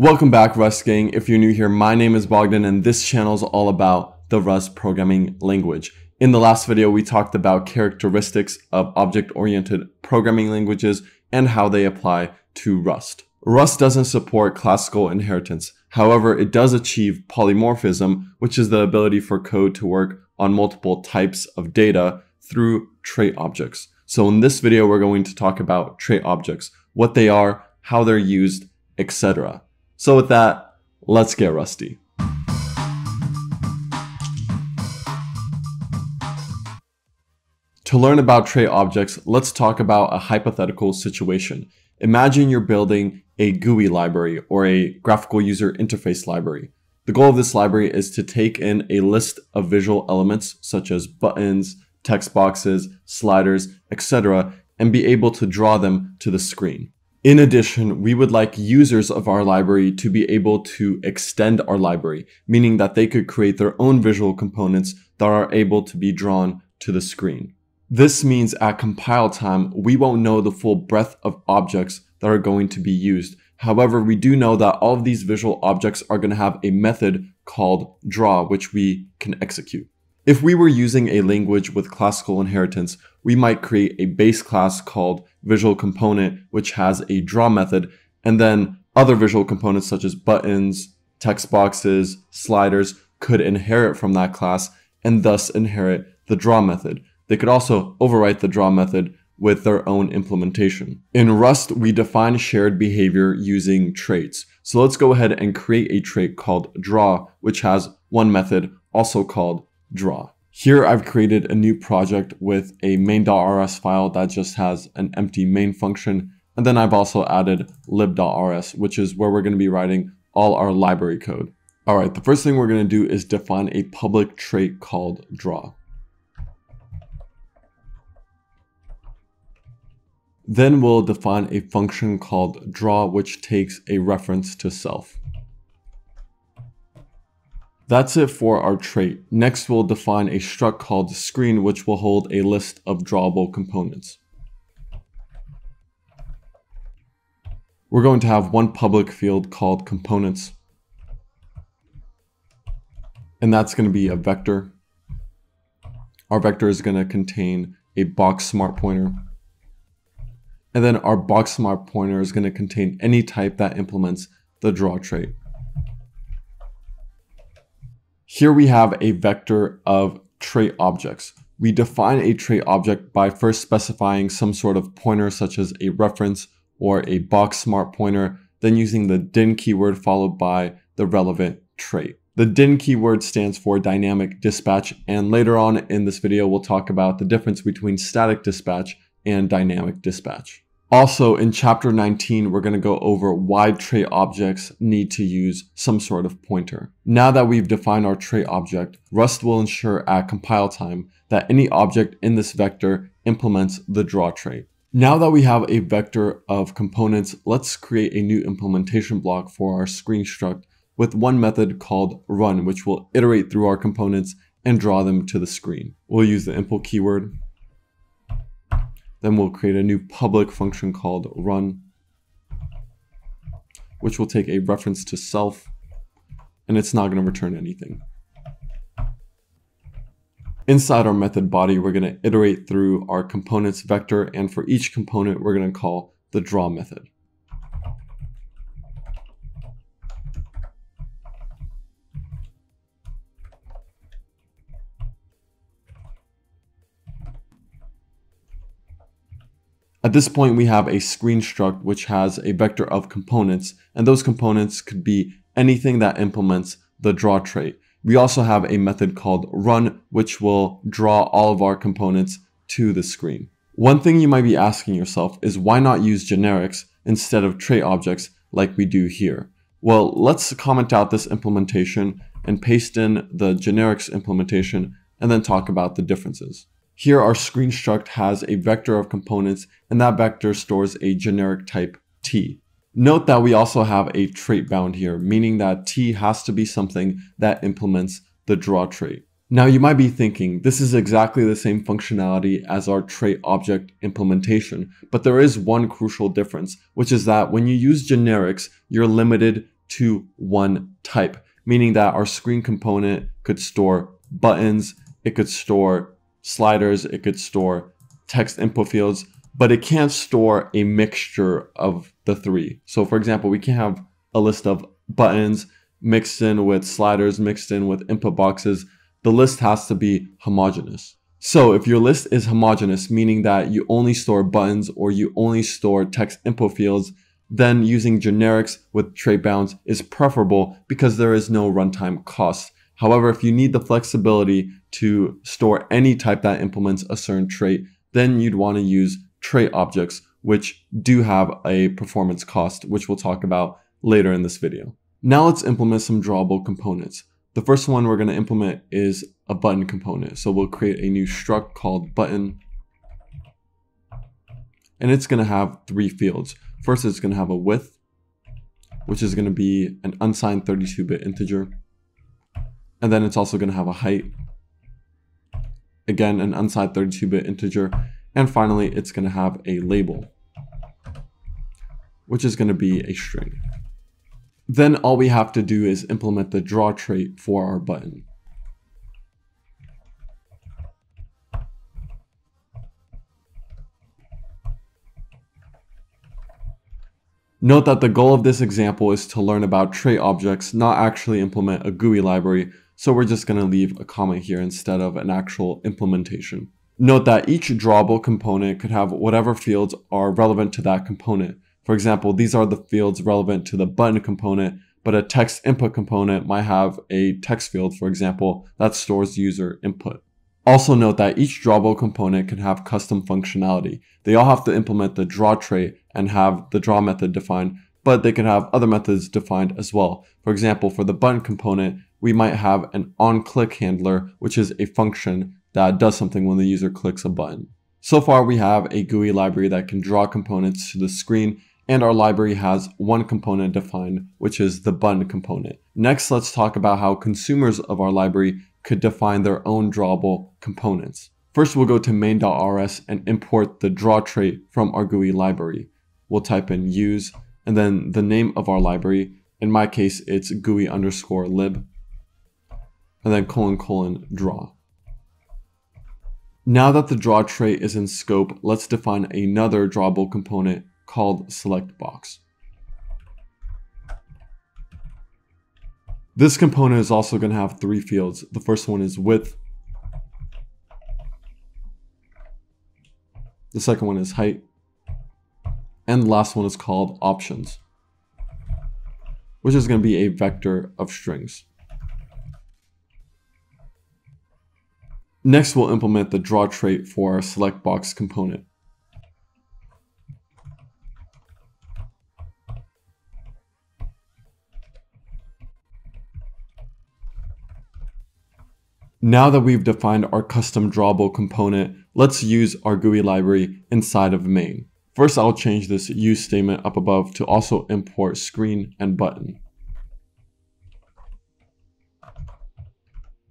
Welcome back Rust gang. If you're new here, my name is Bogdan and this channel is all about the Rust programming language. In the last video, we talked about characteristics of object-oriented programming languages and how they apply to Rust. Rust doesn't support classical inheritance. However, it does achieve polymorphism, which is the ability for code to work on multiple types of data through trait objects. So in this video, we're going to talk about trait objects, what they are, how they're used, etc. So with that, let's get rusty. To learn about trait objects, let's talk about a hypothetical situation. Imagine you're building a GUI library or a graphical user interface library. The goal of this library is to take in a list of visual elements such as buttons, text boxes, sliders, etc., and be able to draw them to the screen. In addition, we would like users of our library to be able to extend our library, meaning that they could create their own visual components that are able to be drawn to the screen. This means at compile time, we won't know the full breadth of objects that are going to be used. However, we do know that all of these visual objects are going to have a method called draw, which we can execute. If we were using a language with classical inheritance, we might create a base class called visual component, which has a draw method, and then other visual components such as buttons, text boxes, sliders could inherit from that class and thus inherit the draw method. They could also overwrite the draw method with their own implementation. In Rust, we define shared behavior using traits. So let's go ahead and create a trait called draw, which has one method also called draw. Here I've created a new project with a main.rs file that just has an empty main function. And then I've also added lib.rs, which is where we're going to be writing all our library code. All right, the first thing we're going to do is define a public trait called draw. Then we'll define a function called draw, which takes a reference to self. That's it for our trait. Next, we'll define a struct called screen, which will hold a list of drawable components. We're going to have one public field called components. And that's going to be a vector. Our vector is going to contain a box smart pointer. And then our box smart pointer is going to contain any type that implements the draw trait. Here we have a vector of trait objects. We define a trait object by first specifying some sort of pointer such as a reference or a box smart pointer, then using the dyn keyword followed by the relevant trait. The dyn keyword stands for dynamic dispatch, and later on in this video, we'll talk about the difference between static dispatch and dynamic dispatch. Also, in chapter 19, we're going to go over why trait objects need to use some sort of pointer. Now that we've defined our trait object, Rust will ensure at compile time that any object in this vector implements the draw trait. Now that we have a vector of components, let's create a new implementation block for our screen struct with one method called run, which will iterate through our components and draw them to the screen. We'll use the impl keyword then we'll create a new public function called run, which will take a reference to self, and it's not going to return anything. Inside our method body, we're going to iterate through our components vector, and for each component, we're going to call the draw method. At this point, we have a screen struct which has a vector of components, and those components could be anything that implements the draw trait. We also have a method called run, which will draw all of our components to the screen. One thing you might be asking yourself is why not use generics instead of trait objects like we do here? Well, let's comment out this implementation and paste in the generics implementation and then talk about the differences. Here our screen struct has a vector of components and that vector stores a generic type t. Note that we also have a trait bound here, meaning that t has to be something that implements the draw trait. Now you might be thinking, this is exactly the same functionality as our trait object implementation, but there is one crucial difference, which is that when you use generics, you're limited to one type, meaning that our screen component could store buttons, it could store sliders, it could store text input fields, but it can't store a mixture of the three. So for example, we can have a list of buttons mixed in with sliders, mixed in with input boxes. The list has to be homogeneous. So if your list is homogeneous, meaning that you only store buttons or you only store text input fields, then using generics with trait bounds is preferable because there is no runtime cost. However, if you need the flexibility to store any type that implements a certain trait, then you'd want to use trait objects, which do have a performance cost, which we'll talk about later in this video. Now let's implement some drawable components. The first one we're going to implement is a button component. So we'll create a new struct called button. And it's going to have three fields. First, it's going to have a width, which is going to be an unsigned 32-bit integer. And then it's also going to have a height, again, an unsigned 32-bit integer. And finally, it's going to have a label, which is going to be a string. Then all we have to do is implement the draw trait for our button. Note that the goal of this example is to learn about trait objects, not actually implement a GUI library, so we're just going to leave a comment here instead of an actual implementation. Note that each drawable component could have whatever fields are relevant to that component. For example, these are the fields relevant to the button component, but a text input component might have a text field, for example, that stores user input. Also note that each drawable component can have custom functionality. They all have to implement the draw trait and have the draw method defined, but they can have other methods defined as well. For example, for the button component, we might have an onClick handler, which is a function that does something when the user clicks a button. So far, we have a GUI library that can draw components to the screen, and our library has one component defined, which is the button component. Next, let's talk about how consumers of our library could define their own drawable components. First, we'll go to main.rs and import the draw trait from our GUI library. We'll type in use and then the name of our library. In my case, it's GUI underscore lib and then colon colon draw. Now that the draw trait is in scope, let's define another drawable component called select box. This component is also going to have three fields. The first one is width. The second one is height. And the last one is called options, which is going to be a vector of strings. Next, we'll implement the draw trait for our select box component. Now that we've defined our custom drawable component, let's use our GUI library inside of main. First, I'll change this use statement up above to also import screen and button.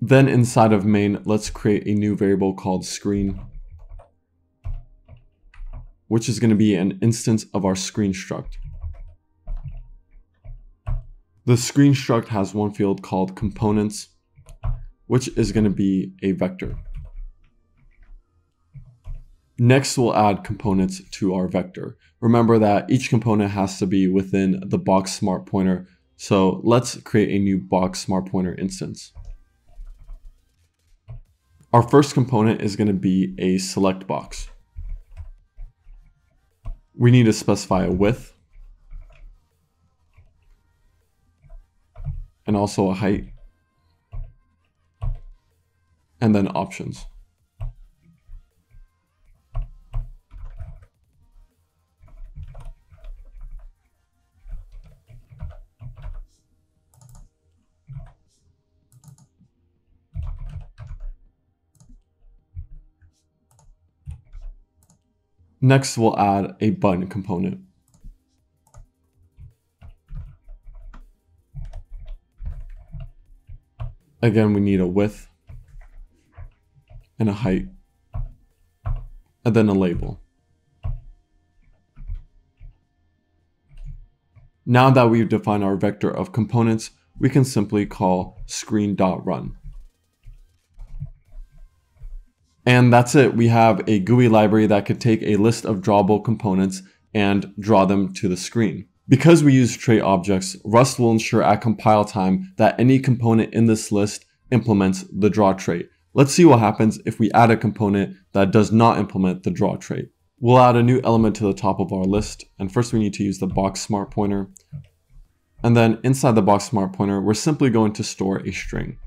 Then inside of main, let's create a new variable called screen, which is going to be an instance of our screen struct. The screen struct has one field called components, which is going to be a vector. Next, we'll add components to our vector. Remember that each component has to be within the box smart pointer. So let's create a new box smart pointer instance. Our first component is going to be a select box. We need to specify a width and also a height and then options. Next, we'll add a button component. Again, we need a width and a height, and then a label. Now that we've defined our vector of components, we can simply call screen.run. And that's it. We have a GUI library that could take a list of drawable components and draw them to the screen. Because we use trait objects, Rust will ensure at compile time that any component in this list implements the draw trait. Let's see what happens if we add a component that does not implement the draw trait. We'll add a new element to the top of our list, and first we need to use the box smart pointer. And then inside the box smart pointer, we're simply going to store a string.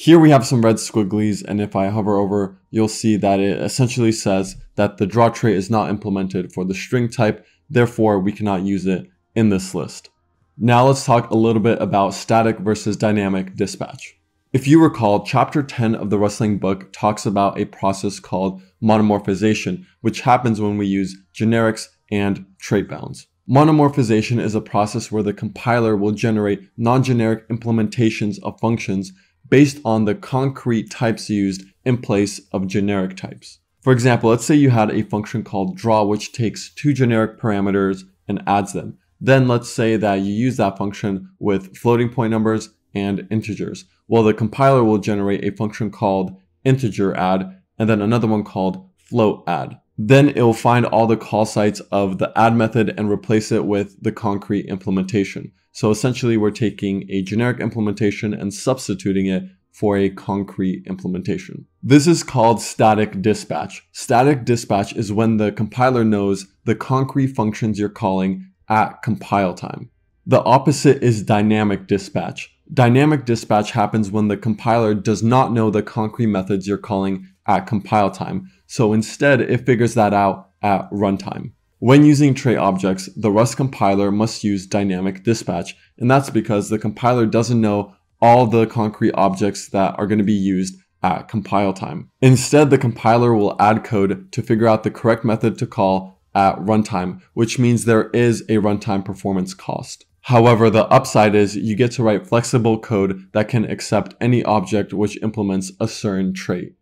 Here we have some red squigglies, and if I hover over, you'll see that it essentially says that the draw trait is not implemented for the string type, therefore we cannot use it in this list. Now let's talk a little bit about static versus dynamic dispatch. If you recall, chapter 10 of the Rust lang book talks about a process called monomorphization, which happens when we use generics and trait bounds. Monomorphization is a process where the compiler will generate non-generic implementations of functions based on the concrete types used in place of generic types. For example, let's say you had a function called draw which takes two generic parameters and adds them. Then let's say that you use that function with floating point numbers and integers. Well, the compiler will generate a function called integer add and then another one called float add. Then it will find all the call sites of the add method and replace it with the concrete implementation. So essentially we're taking a generic implementation and substituting it for a concrete implementation. This is called static dispatch. Static dispatch is when the compiler knows the concrete functions you're calling at compile time. The opposite is dynamic dispatch. Dynamic dispatch happens when the compiler does not know the concrete methods you're calling at compile time. So instead, it figures that out at runtime. When using trait objects, the Rust compiler must use dynamic dispatch, and that's because the compiler doesn't know all the concrete objects that are going to be used at compile time. Instead, the compiler will add code to figure out the correct method to call at runtime, which means there is a runtime performance cost. However, the upside is you get to write flexible code that can accept any object which implements a certain trait.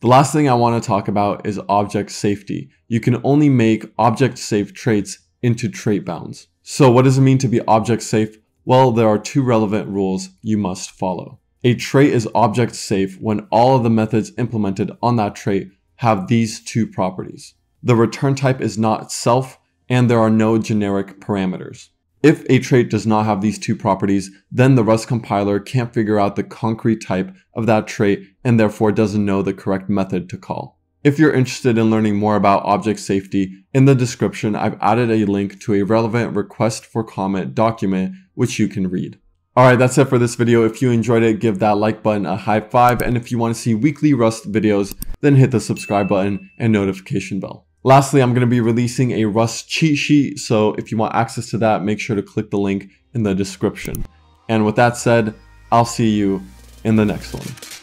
The last thing I want to talk about is object safety. You can only make object safe traits into trait bounds. So what does it mean to be object safe? Well, there are two relevant rules you must follow. A trait is object safe when all of the methods implemented on that trait have these two properties. The return type is not self and there are no generic parameters. If a trait does not have these two properties, then the Rust compiler can't figure out the concrete type of that trait and therefore doesn't know the correct method to call. If you're interested in learning more about object safety, in the description I've added a link to a relevant request for comment document which you can read. Alright, that's it for this video. If you enjoyed it, give that like button a high five, and if you want to see weekly Rust videos, then hit the subscribe button and notification bell. Lastly, I'm going to be releasing a Rust cheat sheet, so if you want access to that, make sure to click the link in the description. And with that said, I'll see you in the next one.